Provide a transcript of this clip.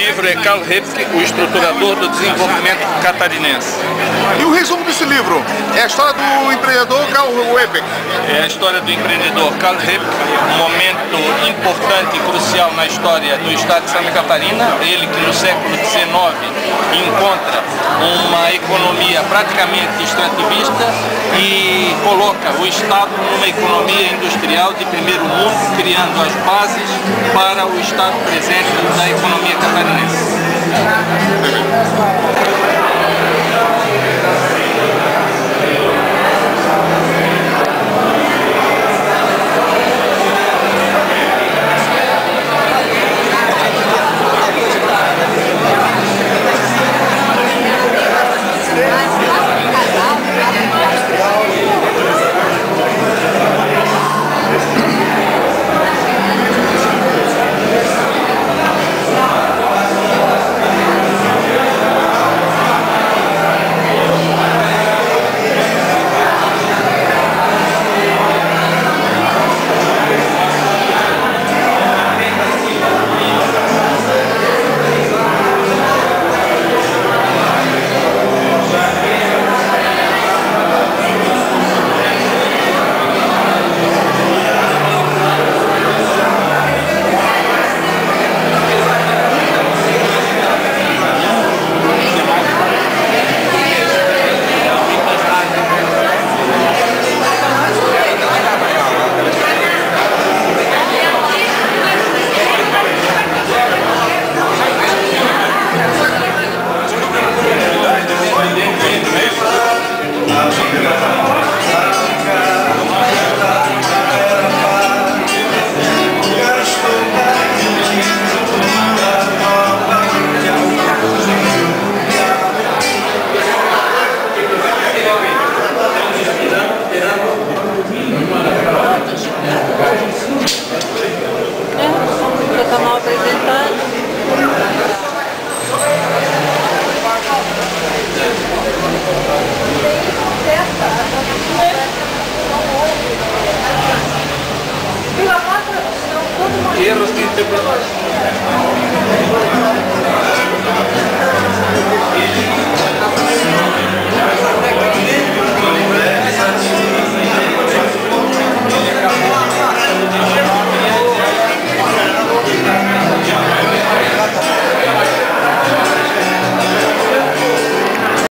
livro é Karl Ripke, o estruturador do desenvolvimento catarinense. E o resumo desse livro é a história do empreendedor Karl Ripke. É a história do empreendedor Karl Ripke, um momento importante e crucial na história do estado de Santa Catarina. Ele que no século XIX encontra uma economia praticamente extrativista e coloca o estado numa economia industrial de primeiro mundo, criando as bases para o estado presente da economia catarinense. Está mal apresentado. Erros de interpretação.